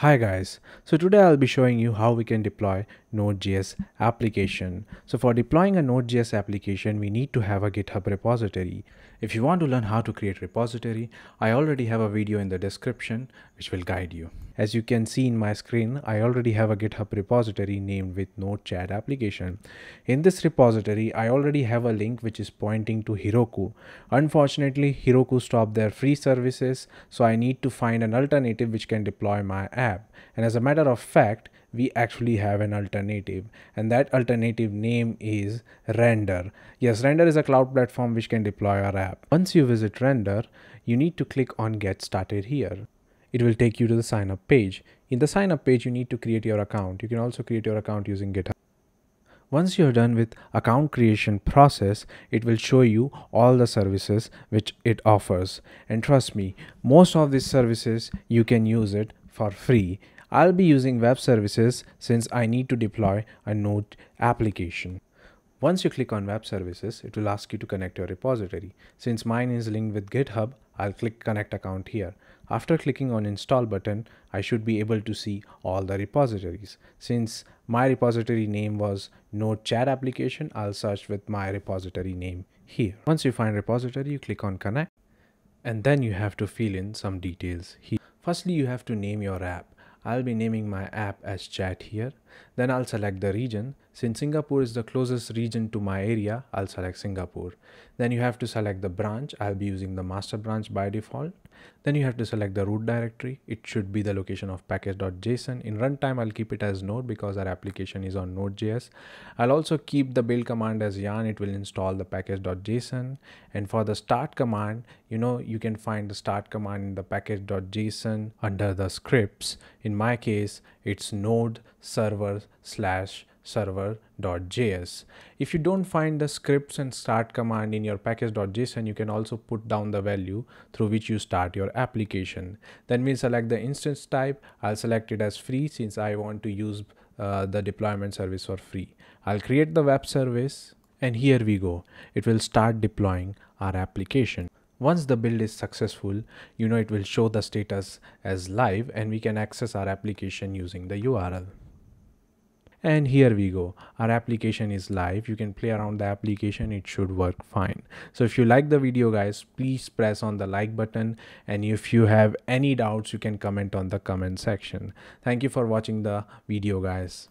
Hi guys, so today I'll be showing you how we can deploy Node.js application. So for deploying a Node.js application, we need to have a GitHub repository. If you want to learn how to create repository, I already have a video in the description which will guide you. As you can see in my screen, I already have a GitHub repository named with Node.js application. In this repository, I already have a link which is pointing to Heroku. Unfortunately, Heroku stopped their free services, so I need to find an alternative which can deploy my app. And as a matter of fact, we actually have an alternative and that alternative name is render. Yes render is a cloud platform which can deploy our app. Once you visit render you need to click on get started here. It will take you to the sign up page. In the sign up page you need to create your account. You can also create your account using github. Once you're done with account creation process, it will show you all the services which it offers. And trust me, most of these services you can use it for free I'll be using web services since I need to deploy a Node application. Once you click on web services, it will ask you to connect your repository. Since mine is linked with GitHub, I'll click connect account here. After clicking on install button, I should be able to see all the repositories. Since my repository name was node chat application, I'll search with my repository name here. Once you find repository, you click on connect and then you have to fill in some details here. Firstly, you have to name your app. I'll be naming my app as chat here. Then I'll select the region. Since Singapore is the closest region to my area, I'll select Singapore. Then you have to select the branch. I'll be using the master branch by default. Then you have to select the root directory. It should be the location of package.json. In runtime, I'll keep it as node because our application is on node.js. I'll also keep the build command as yarn. It will install the package.json. And for the start command, you know, you can find the start command in the package.json under the scripts. In my case, it's node server slash server.js. If you don't find the scripts and start command in your package.json, you can also put down the value through which you start your application. Then we'll select the instance type. I'll select it as free since I want to use uh, the deployment service for free. I'll create the web service and here we go. It will start deploying our application. Once the build is successful, you know it will show the status as live and we can access our application using the URL and here we go. Our application is live. You can play around the application. It should work fine. So if you like the video guys please press on the like button. And if you have any doubts you can comment on the comment section. Thank you for watching the video guys